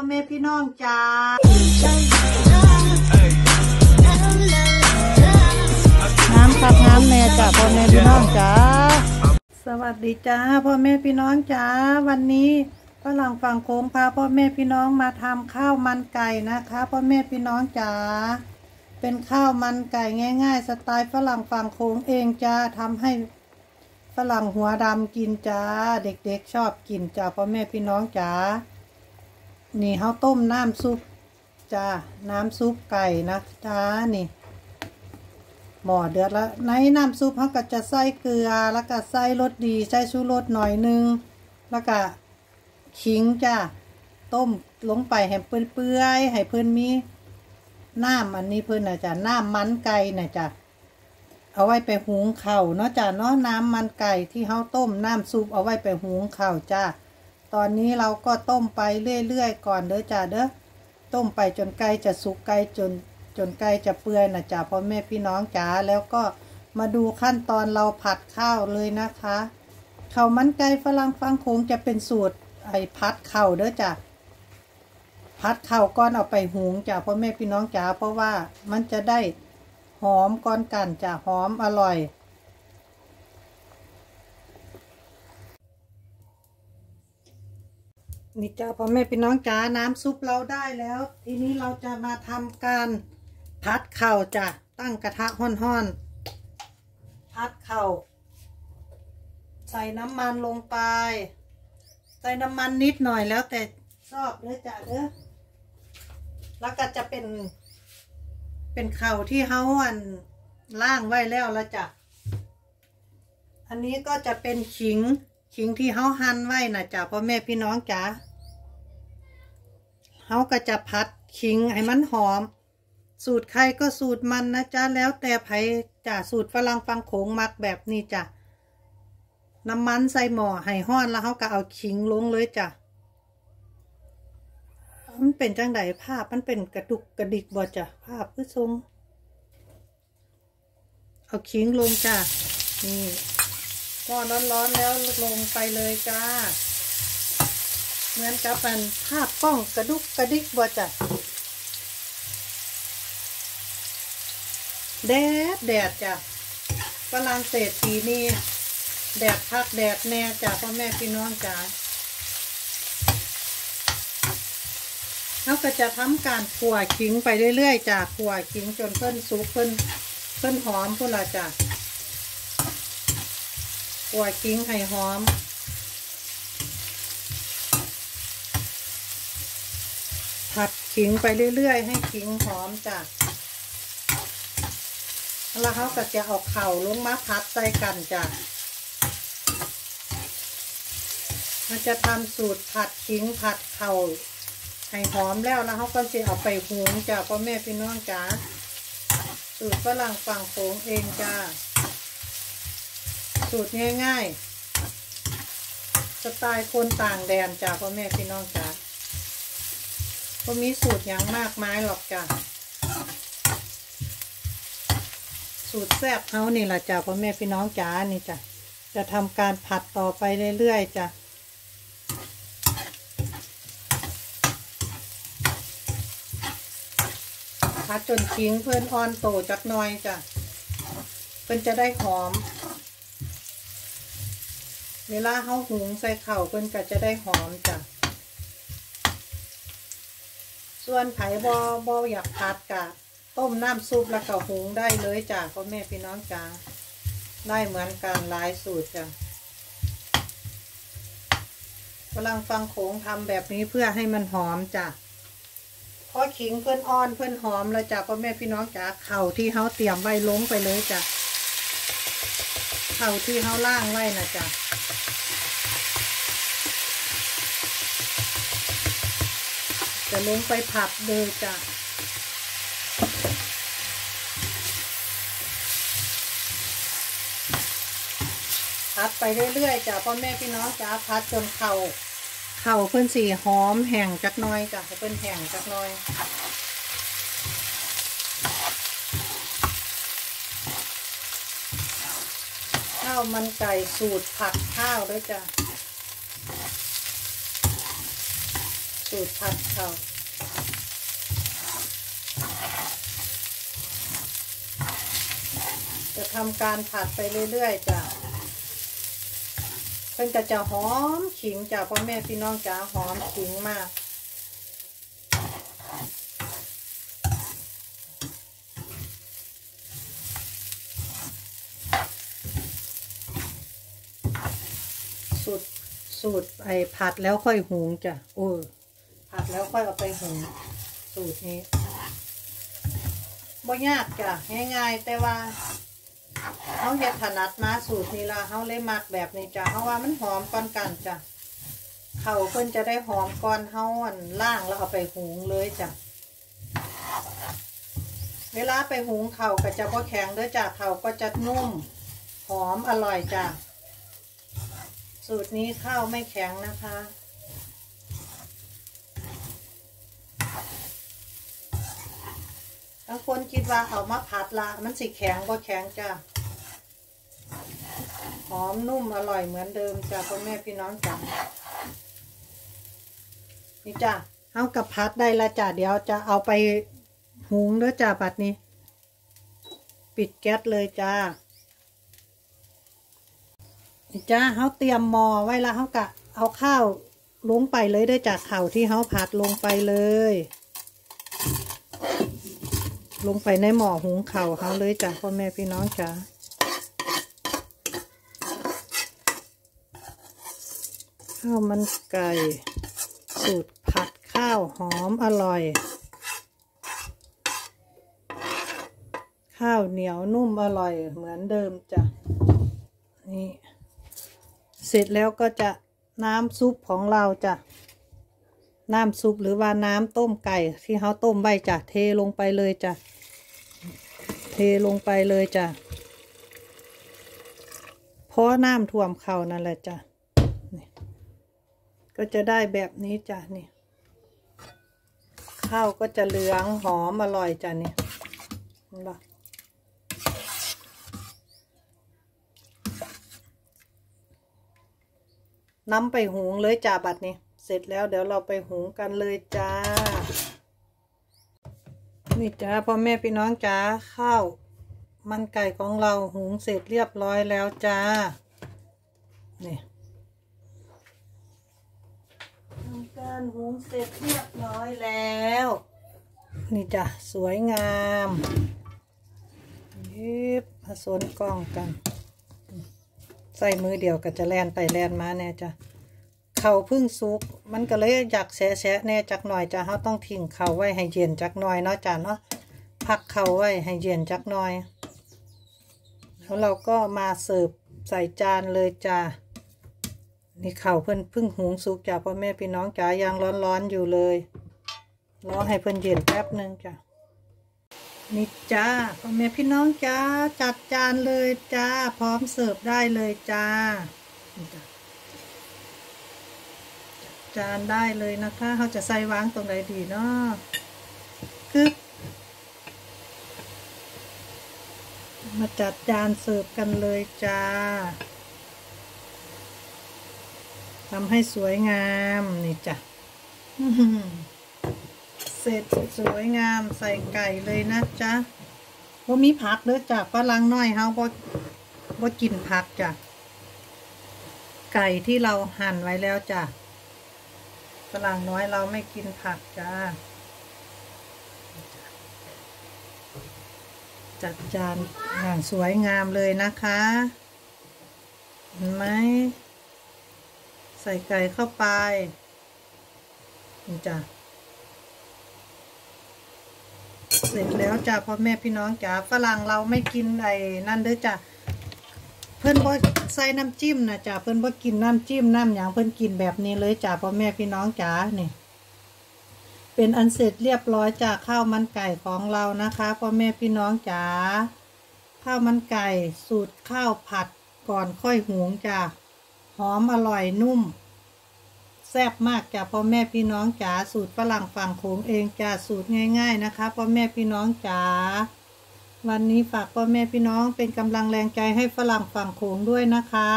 พ่อแม่พี่น้องจ้าน้ำครับน้ำแม่จ้าพ่อแม่พี่น้องจ้าสวัสดีจ้าพ่อแม่พี่น้องจ้าวันนี้ฝรั่งฝั่งโค้งพาพ่อแม่พี่น้องมาทำข้าวมันไก่นะคะพ่อแม่พี่น้องจ้าเป็นข้าวมันไก่ง่าย ๆ สไตล์ฝรั่งฝั่งโค้งเองจ้าทำให้ฝรั่งหัวดำกินจ้า เด็กๆชอบกินจ้าพ่อแม่พี่น้องจ้า นี่เขาต้มน้ำซุปจ้า น้ำซุปไก่นะจ้านี่ หม้อเดือดแล้ว ในน้ำซุปเขาก็จะใส่เกลือ แล้วก็ใส่รสดี ใส่ชูรสหน่อยนึง แล้วก็ขิงจ้า ต้มลงไปให้เปื่อยๆให้เพื่อนมีน้ำอันนี้เพื่อนนะจ้ะน้ำมันไก่นะจ้ะเอาไว้ไปหุงข้าวเนาะจ้ะเนาะน้ำมันไก่ที่เขาต้มน้ำซุปเอาไว้ไปหุงข้าวจ้า ตอนนี้เราก็ต้มไปเรื่อยๆก่อนเด้อจ้าเด้อต้มไปจนไก่จะสุกไก่จนจนไก่จะเปื่อยนะจ้าพ่อแม่พี่น้องจ๋าแล้วก็มาดูขั้นตอนเราผัดข้าวเลยนะคะข้าวมันไก่ฝรั่งฟังโคงจะเป็นสูตรไอ้พัดข้าวเด้อจ้าพัดข้าวก้อนเอาไปหุงจ้าพ่อแม่พี่น้องจ๋าเพราะว่ามันจะได้หอมก้อนกันจ้าหอมอร่อย นี่จ้าพ่อแม่พี่น้องจ๋าน้ำซุปเราได้แล้ว ทีนี้เราจะมาทำการพัดเข่าจ้ะตั้งกระทะห้อนๆพัดเข่า ใส่น้ำมันลงไป ใส่น้ำมันนิดหน่อยแล้วแต่ชอบเด้อจ้ะเด้อแล้วก็จะเป็น เป็นเข่าที่เฮาอันล่างไว้แล้วล้วจ้ะอันนี้ก็จะเป็นขิงขิงที่เฮาหั่นไว้นะจ้ะพ่อแม่พี่น้องจ๋า เฮาก็จะพัดขิงให้มันหอม สูตรใครก็สูตรมันนะจ๊ะแล้วแต่ไผจ้ะสูตรฝรั่งฟังโขงมักแบบนี้จ้ะน้ำมันใส่หม้อให้ห้อนแล้วเฮาก็เอาขิงลงเลยจ้ะมันเป็นจังไดภาพมันเป็นกระดุกกระดิกบ่จ้ะภาพคือทรงเอาขิงลงจ้ะนี่หม้อร้อนๆแล้วลงไปเลยจ้า เหมือนกับมันภาพกล้องกระดุกกระดิกบ่จ้ะแดดแดดจ้ะฝรั่งเศสปีนี้แดดพักแดดแน่จ้ะพ่อแม่พี่น้องจ้ะเราก็จะทำการขั่วขิงไปเรื่อยๆจ้ะขั่วขิงจนเพิ่นสุกเพิ่นเพิ่นหอมพุ่นละจ้ะขั่วขิงให้หอม ผัดขิงไปเรื่อย ๆ ให้ขิงหอมจ้ะแล้วเขาก็จะเอาเข่าลงมาพัดใส่กันจ้ะ มันจะทำสูตรผัดขิงผัดเข่าให้หอมแล้วแล้วเขาก็จะเอาไปหุงจ้ะพ่อแม่พี่น้องจ้ะสูตรฝรั่งฝั่งโขงเองจ้ะสูตรง่ายๆ สไตล์คนต่างแดนจ้ะพ่อแม่พี่น้องจ้ะ ก็มีสูตรอย่างมากมายหรอกจ้ะสูตรแซ่บเฮานี่แหละจ้ะพ่อแม่พี่น้องจ๋านี่จ้ะจะทำการผัดต่อไปเรื่อยๆจ้ะผัดจนขิงเพื่อนอ่อนโตจักหน่อยจ้ะเพื่อนจะได้หอม เวลาเฮาหุงใส่เข่าเพื่อนก็จะได้หอมจ้ะ ส่วนไผ่บอบออยากผัดกะต้มน้ำซุปแล้วก็หุงได้เลยจ้ะพ่อแม่พี่น้องจ้าได้เหมือนกันหลายสูตรจ้ะกำลังฟังโขงทำแบบนี้เพื่อให้มันหอมจ้ะพอขิงเพื่อนอ่อนเพื่อนหอมแล้วจ้ะพ่อแม่พี่น้องจ้าเข่าที่เขาเตรียมไว้ล้มไปเลยจ้ะเข่าที่เขาล่างไว้นะจ้ะ จะลงไปผัดเลยจ้ะผัดไปเรื่อยๆจ้ะพ่อแม่พี่น้องจ้าผัดจนเข่าเข่าเพิ่นสีหอมแห้งจักหน้อยจ้ะเพิ่นแห้งจักหน้อยข้าวมันไก่สูตรผัดข้าวด้วยจ้ะ สูตรผัดเขาจะทำการผัดไปเรื่อยๆจ้ะเพิ่นก็จะหอมขิงจ้ะพ่อแม่พี่น้องจ๋าหอมขิงมากสูตรสูตรไอ้ผัดแล้วค่อยหุงจ้ะโอ้ ผัดแล้วค่อยเอาไปหุงสูตรนี้บ่ยากจ้ะง่ายๆแต่ว่าเขาเฮ็ดถนัดมาสูตรนี้ละเขาเลยมักแบบนี้จ้ะเพราะว่ามันหอมก่อนกันจ้ะเขาเพิ่นจะได้หอมก่อนเฮาอันล่างแล้วเอาไปหุงเลยจ้ะเวลาไปหุงเขาก็จะบ่แข็งเด้อจ้ะเขาก็จะนุ่มหอมอร่อยจ้ะสูตรนี้ข้าวไม่แข็งนะคะ บางคนคิดว่าเอามาผัดละมันสิแข็งก็แข็งจ้ะหอมนุ่มอร่อยเหมือนเดิมจ้ะพ่อแม่พี่น้องจ้ะนี่จ้ะเอากับพัดได้ละจ้ะเดี๋ยวจะเอาไปหุงเด้อจ้ะบัดนี้ ปิดแก๊สเลยจ้านี่จ้าเขาเตรียมหม้อไว้ล้วเขากะเอาข้าวลงไปเลยได้จากข่าที่เขาผัดลงไปเลย ลงไปในหม้อหุงข้าวเขาเลยจ้ะพ่อแม่พี่น้องจ้าข้าวมันไก่ สูตรผัดข้าวหอมอร่อย ข้าวเหนียวนุ่มอร่อยเหมือนเดิมจ้ะนี่เสร็จแล้วก็จะน้ำซุปของเราจะ น้ำซุปหรือว่าน้ำต้มไก่ที่เขาต้มใบจ้ะเทลงไปเลยจ้ะเทลงไปเลยจ้ะเพราะน้ำท่วมเขานั่นแหละจ้ะก็จะได้แบบนี้จ้ะนี่ข้าวก็จะเหลืองหอมอร่อยจ้ะนี่เห็นปะน้ำไปหุงเลยจ้าบัดนี้ เสร็จแล้วเดี๋ยวเราไปหุงกันเลยจ้า นี่จ้าพ่อแม่พี่น้องจ้าข้าวมันไก่ของเราหุงเสร็จเรียบร้อยแล้วจ้า นี่ทำการหุงเสร็จเรียบร้อยแล้ว นี่จ้ะสวยงามยิบผสมกล้องกัน ใส่มือเดียวก็จะแลนไปแลนมาแน่จ้ะ เขาพึ่งสุก มันก็เลยอยากแสะๆแน่จักหน่อยจ้ะเขาต้องทิ้งเขาไว้ให้เย็นจักหน่อยเนาะจ้ะเนาะพักเขาไว้ให้เย็นจักหน่อย แล้วเราก็มาเสิร์ฟใส่จานเลยจ้ะนี่เขาเพิ่นพึ่งหุงสุกจ้ะพ่อแม่พี่น้องจ๋ายังร้อนๆอยู่เลยรอให้เพิ่นเย็นแป๊บหนึงจ้ะนี่จ้าพ่อแม่พี่น้องจ้าจัดจานเลยจ้า พร้อมเสิร์ฟได้เลยจ้า จานได้เลยนะคะเขาจะใส่วางตรงไหนดีเนาะคือมาจัดจานเสิร์ฟกันเลยจ้าทำให้สวยงามนี่จ้ะเสร็จสวยงามใส่ไก่เลยนะจ๊ะว่ามีผักเด้อจ้ะฝรั่งน้อยเฮาบ่บ่กินผักจ้ะไก่ที่เราหั่นไว้แล้วจ้ะ ฝรั่งน้อยเราไม่กินผักจ้า จัดจานอย่างสวยงามเลยนะคะเห็นไหมใส่ไก่เข้าไปนี่จ้ะเสร็จแล้วจ้ะพ่อแม่พี่น้องจ๋าฝรั่งเราไม่กินไอ้นั่นเด้อจ้ะ พิ่นบ่ใส่น้ำจิ้มนะจ้ะเพิ่นบ่กินน้ำจิ้มน้ำหยังเพิ่นกินแบบนี้เลยจ้ะพ่อแม่พี่น้องจ๋านี่เป็นอันเสร็จเรียบร้อยจากข้าวมันไก่ของเรานะคะพ่อแม่พี่น้องจ๋าข้าวมันไก่สูตรข้าวผัดก่อนค่อยหุงจ้ะหอมอร่อยนุ่ม แซ่บมากจ้ะพ่อแม่พี่น้องจ๋าสูตรฝรั่งฝั่งโขงเองจ้ะสูตรง่าย ๆ นะคะพ่อแม่พี่น้องจ๋า วันนี้ฝากพ่อแม่พี่น้องเป็นกำลังแรงใจให้ฝรั่งฝั่งโขงด้วยนะคะ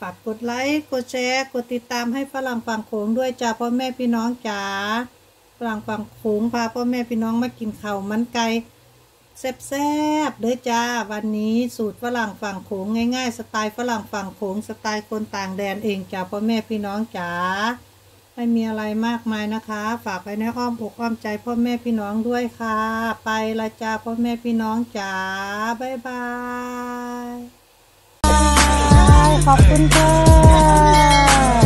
ฝากกดไลค์กดแชร์กดติดตามให้ฝรั่งฝั่งโขงด้วยจ้าพ่อแม่พี่น้องจ๋าฝรั่งฝั่งโขงพาพ่อแม่พี่น้องมากินข้าวมันไก่แซ่บๆเด้อจ้า วันนี้สูตรฝรั่งฝั่งโขงง่ายๆ สไตล์ฝรั่งฝั่งโขงสไตล์คนต่างแดนเองจ้าพ่อแม่พี่น้องจ๋า ไม่มีอะไรมากมายนะคะ ฝากไว้ในอ้อมอกอ้อมใจพ่อแม่พี่น้องด้วยค่ะ ไปละจ้าพ่อแม่พี่น้องจ๋าบ๊ายบายขอบคุณค่ะ